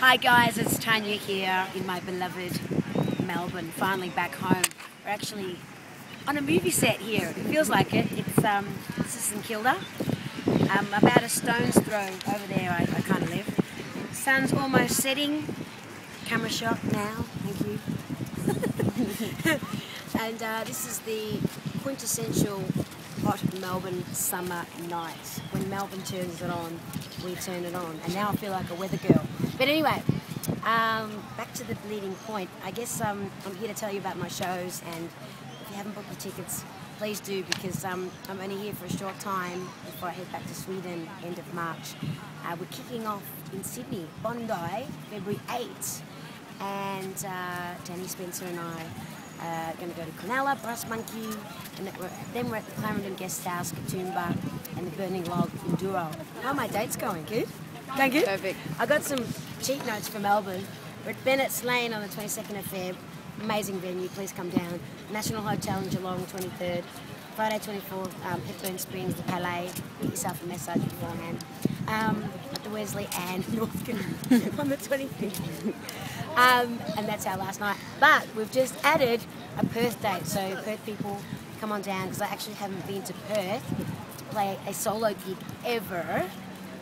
Hi guys, it's Tania here in my beloved Melbourne, finally back home. We're actually on a movie set here. It feels like it. It's um, this is St Kilda. Um, about a stone's throw over there I, I kind of live. Sun's almost setting. Camera shot now, thank you. and uh, this is the quintessential hot Melbourne summer night. When Melbourne turns it on, we turn it on. And now I feel like a weather girl. But anyway, um, back to the bleeding point. I guess um, I'm here to tell you about my shows, and if you haven't booked your tickets, please do because um, I'm only here for a short time before I head back to Sweden end of March. Uh, we're kicking off in Sydney, Bondi, February 8th, and uh, Danny Spencer and I uh, going to go to Cronulla, Brass Monkey, and then we're at the Clarendon Guest House, Katoomba, and the Burning Log in Douro. How are my dates going? Good? Going good? Perfect. I got some cheat notes for Melbourne. We're at Bennett's Lane on the 22nd of Feb. Amazing venue, please come down. National Hotel in Geelong, 23rd. Friday 24th, um, Springs, the Palais. Get yourself a massage beforehand. Um, at the Wesley Anne Northcote on the 25th. Um, and that's our last night. But we've just added a Perth date, so Perth people, come on down because I actually haven't been to Perth to play a solo gig ever.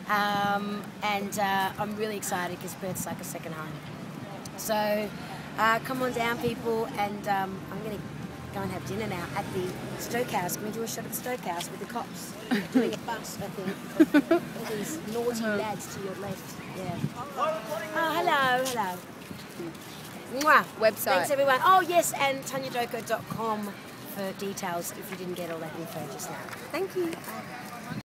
Um, and uh, I'm really excited because Perth's like a second home. So uh, come on down, people, and um, I'm going to go and have dinner now at the Stoke House. Can we do a shot at the Stoke House with the cops doing a bus, I think? All these naughty uh-huh. lads to your left. Yeah. Oh, hello, hello. Mwah. Website. Thanks, everyone. Oh, yes, and taniadoko.com for details if you didn't get all that info just now. Thank you. Bye.